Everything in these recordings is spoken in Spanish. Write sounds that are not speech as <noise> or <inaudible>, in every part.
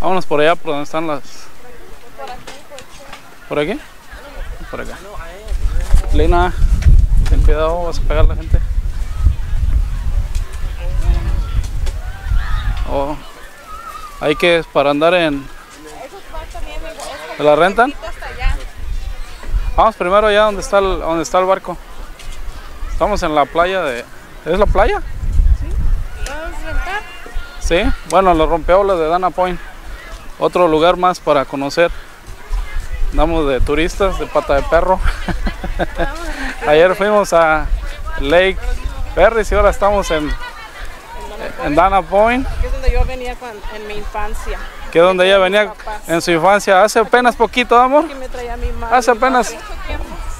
Vámonos por allá, por donde están las... ¿Por aquí? Por acá. Lina, ten cuidado, vas a pegar a la gente. Oh. Hay que para andar en... ¿Se la rentan? Vamos primero allá donde está el, donde está el barco. Estamos en la playa de... ¿Es la playa? Sí. Bueno, los rompeolas de Dana Point. Otro lugar más para conocer. Andamos de turistas, de pata de perro. <laughs> Ayer fuimos a Lake Ferris y ahora estamos en, en Dana Point. Que es donde yo venía en mi infancia. Que es donde ella venía en su infancia. Hace apenas poquito, amor. Hace apenas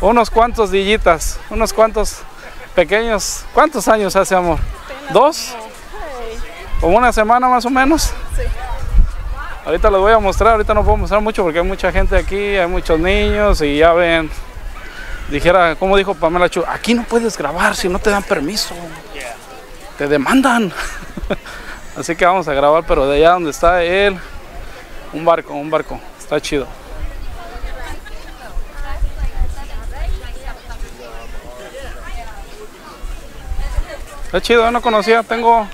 unos cuantos dillitas, unos cuantos pequeños. ¿Cuántos años hace, amor? ¿Dos? Como una semana más o menos. Ahorita les voy a mostrar, ahorita no puedo mostrar mucho porque hay mucha gente aquí, hay muchos niños y ya ven. Dijera, como dijo Pamela Chu, aquí no puedes grabar si no te dan permiso. Te demandan. <laughs> Así que vamos a grabar, pero de allá donde está él, un barco, un barco. Está chido. Está chido, yo no conocía, tengo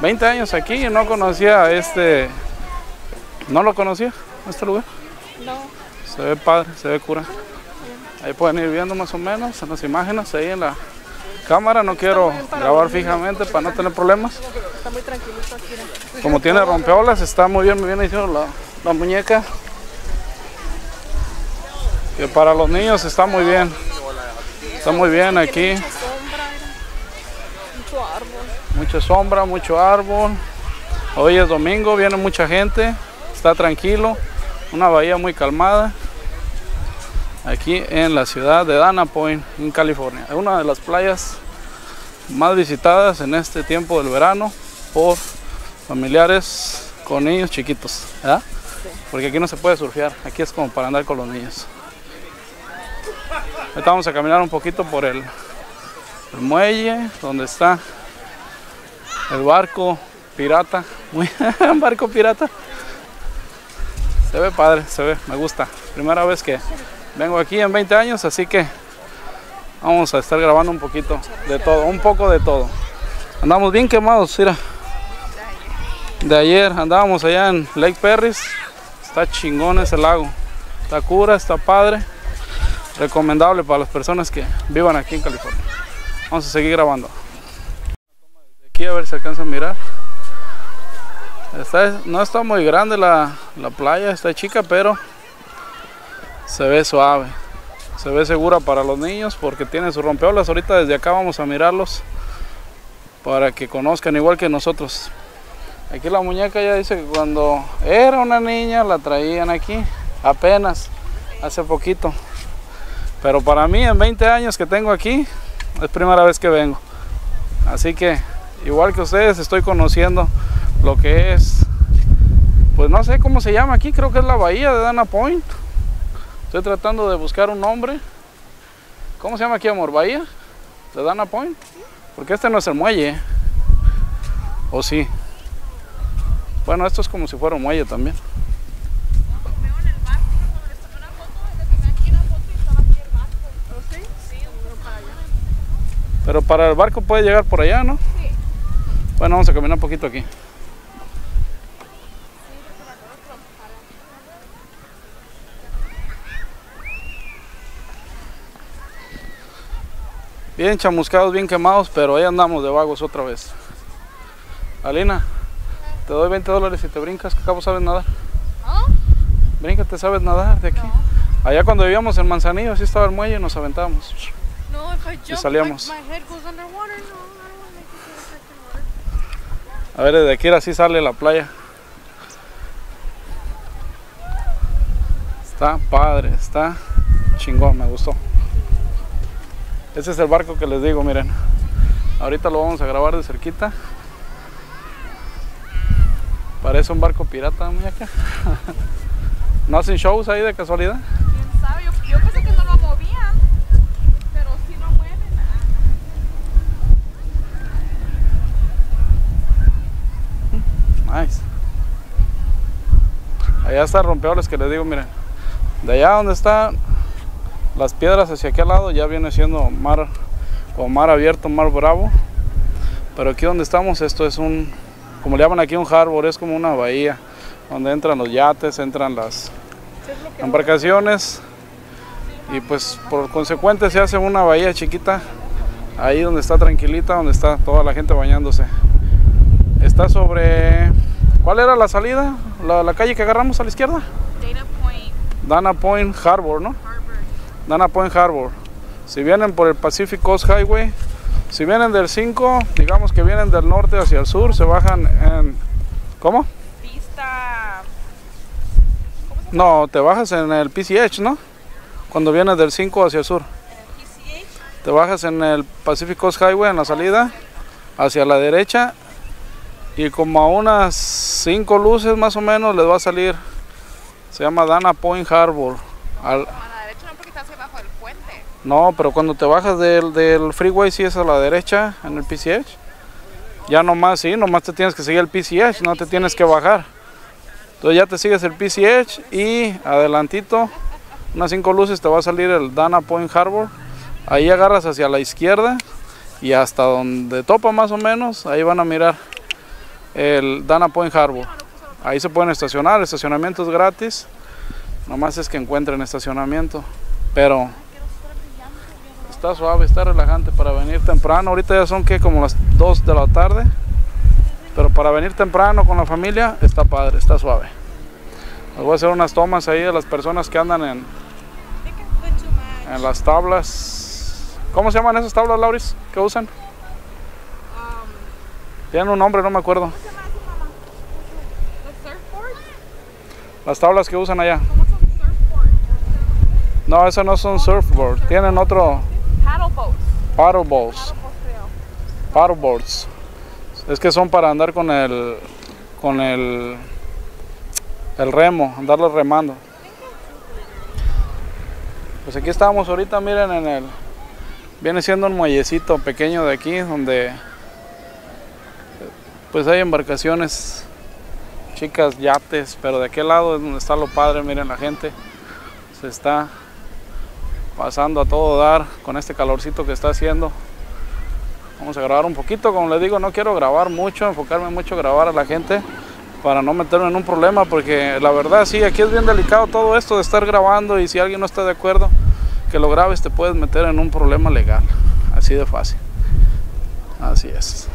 20 años aquí y no conocía este. No lo conocía, este lugar. No. Se ve padre, se ve cura. Ahí pueden ir viendo más o menos en las imágenes, ahí en la cámara. No quiero grabar fijamente para no tener problemas. Está muy tranquilito aquí. Como tiene rompeolas, está muy bien, muy bien hicieron la, la muñeca. Que para los niños está muy bien. Está muy bien aquí. Sombra, mucho árbol. Mucha sombra, mucho árbol. Hoy es domingo, viene mucha gente. Está tranquilo. Una bahía muy calmada. Aquí en la ciudad de Dana Point, en California. Es una de las playas más visitadas en este tiempo del verano por familiares con niños chiquitos. ¿verdad? Porque aquí no se puede surfear. Aquí es como para andar con los niños. Ahorita vamos a caminar un poquito por el, el muelle donde está el barco pirata, <laughs> muy barco pirata. Se ve padre, se ve, me gusta. Primera vez que vengo aquí en 20 años, así que vamos a estar grabando un poquito de todo, un poco de todo. Andamos bien quemados, mira. De ayer andábamos allá en Lake Perris. Está chingón ese lago. Está cura, está padre. Recomendable para las personas que vivan aquí en California. Vamos a seguir grabando aquí a ver si alcanza a mirar. No está muy grande la, la playa, está chica, pero se ve suave. Se ve segura para los niños porque tiene sus rompeolas. Ahorita desde acá vamos a mirarlos para que conozcan igual que nosotros. Aquí la muñeca ya dice que cuando era una niña la traían aquí, apenas, hace poquito. Pero para mí en 20 años que tengo aquí, es primera vez que vengo. Así que igual que ustedes estoy conociendo lo que es pues no sé cómo se llama aquí creo que es la bahía de Dana Point. Estoy tratando de buscar un nombre. ¿cómo se llama aquí amor? bahía de Dana Point porque este no es el muelle. O sí bueno esto es como si fuera un muelle también. Pero para el barco puede llegar por allá ¿no? bueno vamos a caminar un poquito aquí Bien chamuscados, bien quemados, pero ahí andamos de vagos otra vez. Alina, te doy 20 dólares si te brincas, que acabo sabes nadar. Bríncate, sabes nadar de aquí. Allá cuando vivíamos en Manzanillo, así estaba el muelle y nos aventábamos. No, if I jump, salíamos. my, my head goes underwater. No, I don't want to make it A ver, desde aquí así sale la playa. Está padre, está chingón, me gustó. Ese es el barco que les digo, miren. Ahorita lo vamos a grabar de cerquita. Parece un barco pirata, muñeca. <laughs> ¿No hacen shows ahí de casualidad? ¿Quién sabe? Yo, yo pensé que no lo movían, pero sí lo mueven. Nice. Allá está el rompeolas que les digo, miren. De allá donde están las piedras hacia aquel lado ya viene siendo mar o mar abierto, mar bravo. Pero aquí donde estamos, esto es un, como le llaman aquí un harbor, es como una bahía donde entran los yates, entran las embarcaciones y pues por consecuente se hace una bahía chiquita ahí donde está tranquilita, donde está toda la gente bañándose. Está sobre, ¿cuál era la salida? La, la calle que agarramos a la izquierda. Dana Point Dana Point Harbor, ¿no? Dana Point Harbor. Si vienen por el Pacific Coast Highway, si vienen del 5, digamos que vienen del norte hacia el sur, se bajan en... ¿Cómo? Vista. No, te bajas en el PCH, ¿no? Cuando vienes del 5 hacia el sur. PCH. Te bajas en el Pacific Coast Highway en la salida, hacia la derecha, y como a unas 5 luces más o menos les va a salir, se llama Dana Point Harbor. Al- A la derecha no porque está hacia abajo del puente. No, pero cuando te bajas del, del freeway, sí es a la derecha, en el PCH. Ya nomás, sí, nomás te tienes que seguir el PCH, no te tienes que bajar. Entonces ya te sigues el PCH y adelantito, unas 5 luces, te va a salir el Dana Point Harbor. Ahí agarras hacia la izquierda y hasta donde topa más o menos, ahí van a mirar el Dana Point Harbor. Ahí se pueden estacionar, el estacionamiento es gratis. Nomás es que encuentren estacionamiento. Pero está suave, está relajante para venir temprano. Ahorita ya son que como las 2 de la tarde. Pero para venir temprano con la familia está padre, está suave. Les voy a hacer unas tomas ahí de las personas que andan en, en las tablas. ¿Cómo se llaman esas tablas, Lauris, que usan? Tienen un nombre, no me acuerdo. Las tablas que usan allá. No, esas no son surfboard. Tienen otro boats. paddle balls. Paddle boats, creo. paddleboards. Es que son para andar con el con el el remo, andarlo remando. Pues aquí estamos ahorita, miren en el viene siendo un muellecito pequeño de aquí donde pues hay embarcaciones chicas, yates, pero de aquel lado es donde está lo padre, miren la gente se está pasando a todo dar con este calorcito que está haciendo. Vamos a grabar un poquito, como les digo, no quiero grabar mucho, enfocarme mucho grabar a la gente para no meterme en un problema, porque la verdad sí, aquí es bien delicado todo esto de estar grabando y si alguien no está de acuerdo que lo grabes te puedes meter en un problema legal, así de fácil. Así es.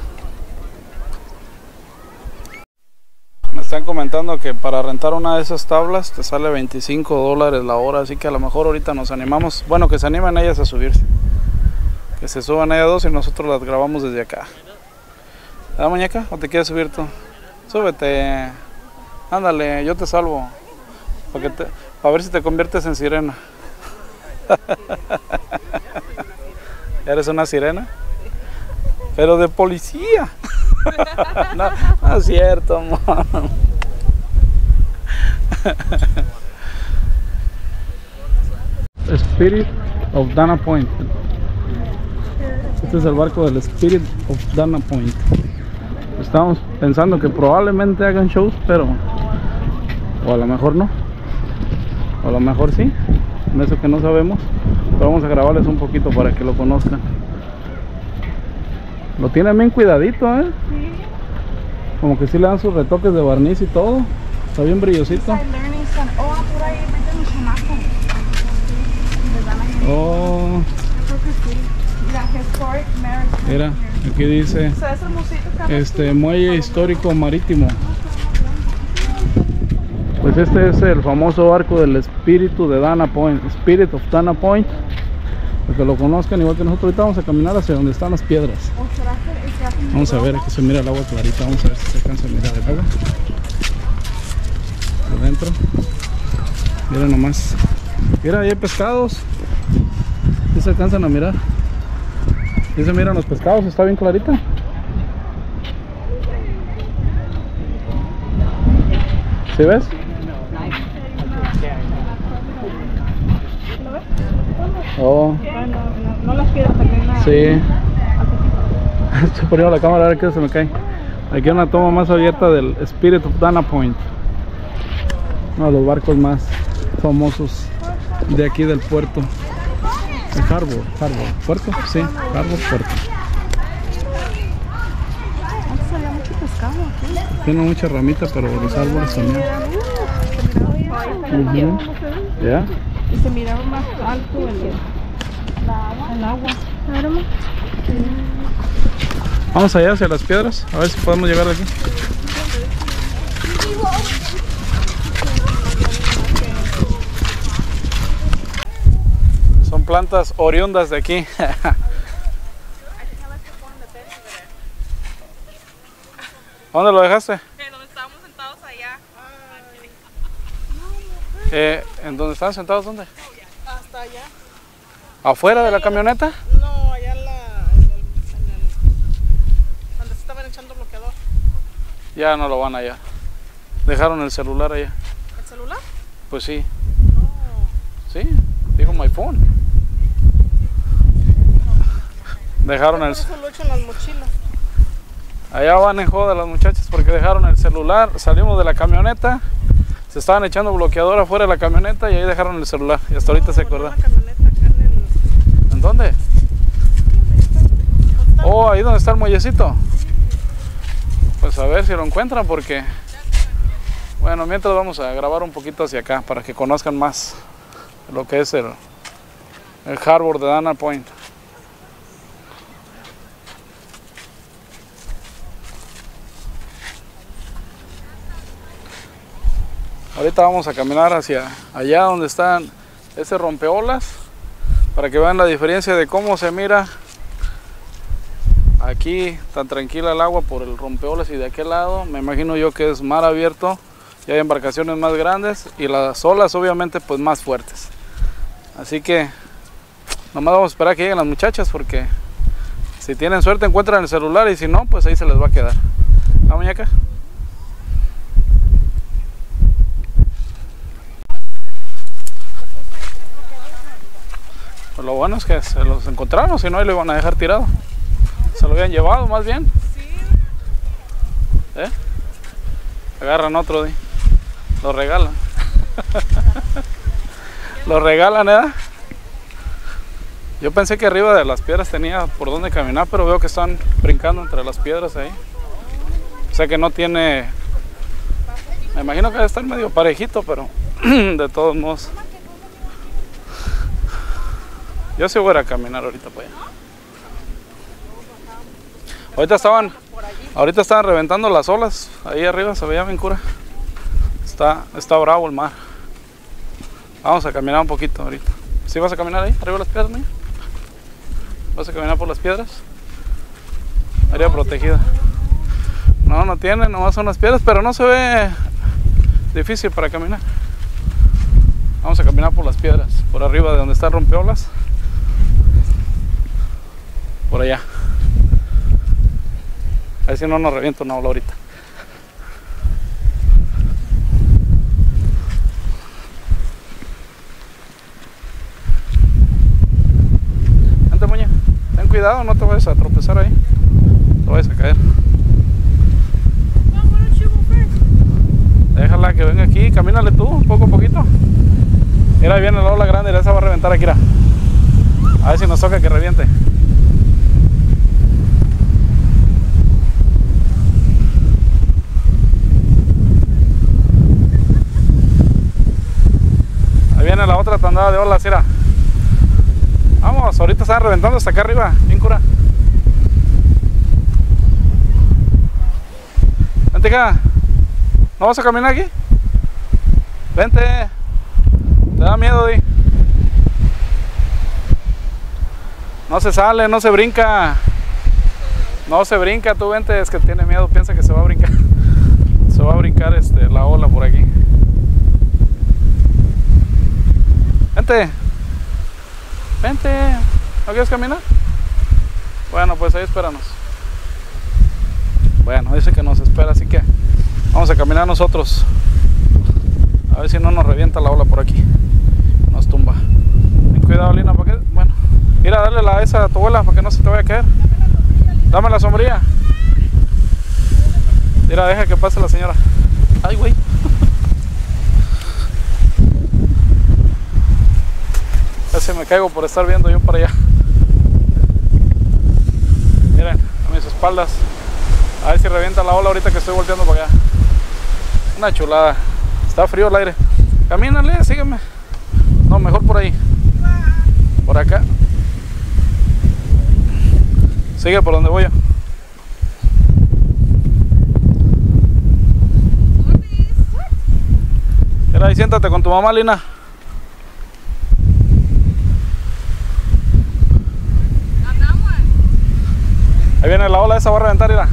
Están comentando que para rentar una de esas tablas te sale 25 dólares la hora, así que a lo mejor ahorita nos animamos, bueno, que se animen ellas a subirse que se suban ellas dos y nosotros las grabamos desde acá. ¿La muñeca? ¿O te quieres subir tú? Súbete. Ándale, yo te salvo. Para, te- para ver si te conviertes en sirena. <laughs> ¿Eres una sirena? Pero de policía. No, no es cierto, amor. Spirit of Dana Point. Este es el barco del Spirit of Dana Point. Estamos pensando que probablemente hagan shows, pero o a lo mejor no. O a lo mejor sí. Eso que no sabemos. Pero vamos a grabarles un poquito para que lo conozcan. Lo tienen bien cuidadito, ¿eh? Como que sí le dan sus retoques de barniz y todo. Está bien brillosito. Oh, sí. Mira, aquí dice este muelle histórico marítimo. Pues este es el famoso barco del espíritu de Dana Point, Spirit of Dana Point. Para que lo conozcan igual que nosotros ahorita vamos a caminar hacia donde están las piedras. ¿O será que se hacen Vamos a ver, aquí se mira el agua clarita, vamos a ver si se alcanza a mirar el agua. Por dentro. Mira nomás. Mira, ahí hay pescados. ¿Sí se alcanzan a mirar? ¿Sí se miran los pescados? ¿Está bien clarita? ¿Sí ves? Oh, Bueno, no, no las quiero también nada. sí. <laughs> Estoy poniendo la cámara a ver qué se me cae. Aquí hay una toma más abierta del Spirit of Dana Point. Uno de los barcos más famosos de aquí del puerto. El Harbor, Harbor. ¿Puerto? Sí, Harbor, puerto. Antes había mucho pescado aquí. Tiene mucha ramita, pero los árboles también. Ujú. ¿Ya? Se miraba más alto el, el agua. Vamos allá hacia las piedras, a ver si podemos llegar de aquí. Son plantas oriundas de aquí. <laughs> ¿Dónde lo dejaste? En donde estábamos sentados allá. Eh, ¿En dónde están sentados? ¿Dónde? Hasta allá. ¿Afuera de la camioneta? No, allá en la. En el, en el- donde se estaban echando bloqueador. Ya no lo van allá. Dejaron el celular allá. ¿El celular? Pues sí, No. sí, dijo my phone. Dejaron el... Eso lo echo en las mochilas. Allá van en joda las muchachas porque dejaron el celular, salimos de la camioneta, se estaban echando bloqueador afuera de la camioneta y ahí dejaron el celular. Y hasta ahorita se acuerdan. en el. ¿En dónde? Oh, ahí donde está el muellecito. Pues a ver si lo encuentran porque... Bueno, mientras vamos a grabar un poquito hacia acá para que conozcan más lo que es el, el harbor de Dana Point. Ahorita vamos a caminar hacia allá donde están ese rompeolas para que vean la diferencia de cómo se mira aquí tan tranquila el agua por el rompeolas y de aquel lado. Me imagino yo que es mar abierto y hay embarcaciones más grandes y las olas obviamente pues más fuertes. Así que nomás vamos a esperar que lleguen las muchachas porque si tienen suerte encuentran el celular y si no pues ahí se les va a quedar. La muñeca lo bueno es que se los encontraron, si no ahí lo iban a dejar tirado. Se lo habían llevado más bien. ¿Eh? Agarran otro. Lo regalan. <laughs> lo regalan, ¿eh? Yo pensé que arriba de las piedras tenía por dónde caminar, pero veo que están brincando entre las piedras ahí. O sea que no tiene... Me imagino que debe estar medio parejito, pero <clears throat> de todos modos. Yo sí voy a caminar ahorita para allá. Ahorita estaban, ahorita estaban reventando las olas. Ahí arriba se veía bien cura. Está, está bravo el mar. Vamos a caminar un poquito ahorita. ¿Sí vas a caminar ahí, arriba de las piedras, niña? ¿Vas a caminar por las piedras? Área protegida. No, no tiene, nomás son las piedras, pero no se ve difícil para caminar. Vamos a caminar por las piedras, por arriba de donde está rompeolas. Por allá. A ver si no nos revienta una ola ahorita. Vente, muñe. Ten cuidado, no te vayas a tropezar ahí. Te vayas a caer. Déjala que venga aquí, camínale tú, poco a poquito. Mira, viene la ola grande, ya se va a reventar aquí. A ver si nos toca que reviente. Viene la otra tandada de olas, mira. Vamos, ahorita están reventando hasta acá arriba, bien cura. Vente acá. ¿No vas a caminar aquí? Vente. Te da miedo, Di. No se sale, no se brinca. No se brinca, tú vente, es que tiene miedo, piensa que se va a brincar. <laughs> Se va a brincar este, la ola por aquí. Vente. Vente. ¿No quieres caminar? Bueno, pues ahí espéranos. Bueno, dice que nos espera, así que vamos a caminar nosotros. A ver si no nos revienta la ola por aquí. Nos tumba. Ten cuidado, Lina, ¿para qué? Bueno, mira, dale la esa a tu abuela para que no se te vaya a caer. Dame la sombrilla. Mira, deja que pase la señora. Ay, güey. Casi me caigo por estar viendo yo para allá. Miren, a mis espaldas. A ver si revienta la ola ahorita que estoy volteando para allá. Una chulada. Está frío el aire. Camínale, sígueme. No, mejor por ahí. Por acá. Sigue por donde voy yo. Mira ahí, siéntate con tu mamá, Lina. Ahí viene la ola esa, va a reventar, mira.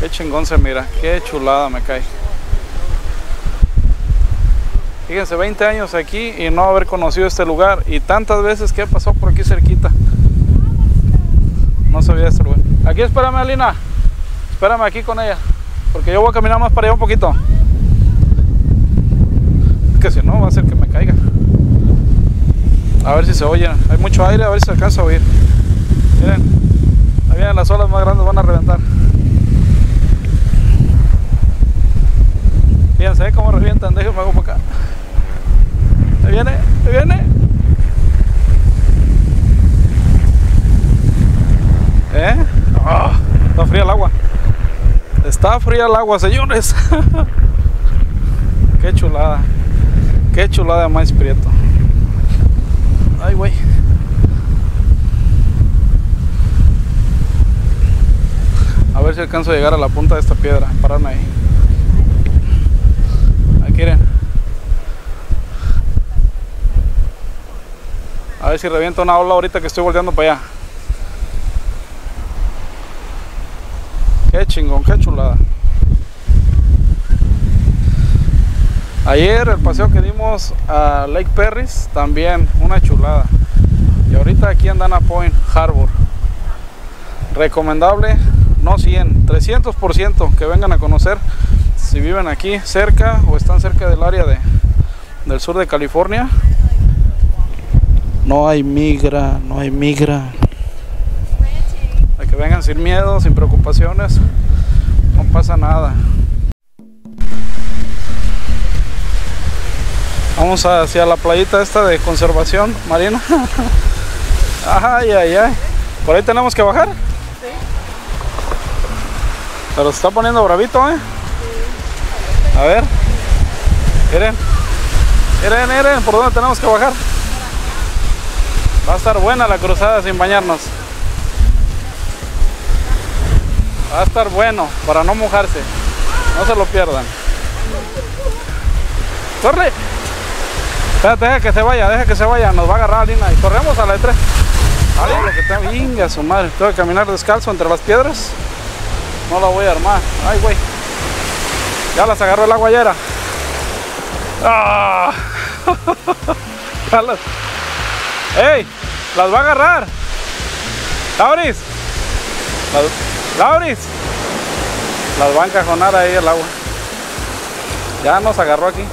Qué chingón se mira, qué chulada me cae. Fíjense, 20 años aquí y no haber conocido este lugar y tantas veces que pasado por aquí cerquita. No sabía este lugar. Aquí espérame, Alina. Espérame aquí con ella. Porque yo voy a caminar más para allá un poquito. Si no, va a ser que me caiga. A ver si se oye. Hay mucho aire, a ver si alcanza a oír. Miren, ahí vienen las olas más grandes, van a reventar. Fíjense cómo revientan. Déjenme hago para acá. Ahí viene, ahí viene. ¿Eh? Ah, está fría el agua. Está fría el agua, señores. <laughs> Qué chulada. Qué chulada maíz prieto. Ay, güey. A ver si alcanzo a llegar a la punta de esta piedra. Pararme ahí. Aquí miren. A ver si revienta una ola ahorita que estoy volteando para allá. Qué chingón, qué chulada. Ayer el paseo que dimos a Lake Perris, también una chulada. Y ahorita aquí en Dana Point Harbor. Recomendable, no 100, 300% que vengan a conocer si viven aquí cerca o están cerca del área de, del sur de California. No hay migra, no hay migra. Que vengan sin miedo, sin preocupaciones, no pasa nada. Vamos hacia la playita esta de conservación marina. <laughs> Ay, ay, ay. Por ahí tenemos que bajar. Pero se está poniendo bravito, ¿eh? A ver. Miren. Miren, miren, por dónde tenemos que bajar. Va a estar buena la cruzada sin bañarnos. Va a estar bueno para no mojarse. No se lo pierdan. ¡Corre! Espérate, deja que se vaya, deja que se vaya. Nos va a agarrar Lina. Y corremos a la de tres. Vale, lo que está bien, su madre. Tengo que caminar descalzo entre las piedras. No la voy a armar. Ay, güey. Ya las agarró el agua ayer. ¡Ah! <laughs> ¡Ey! ¡Las va a agarrar! ¡Lauris! Las- ¡Lauris! Las va a encajonar ahí el agua. Ya nos agarró aquí.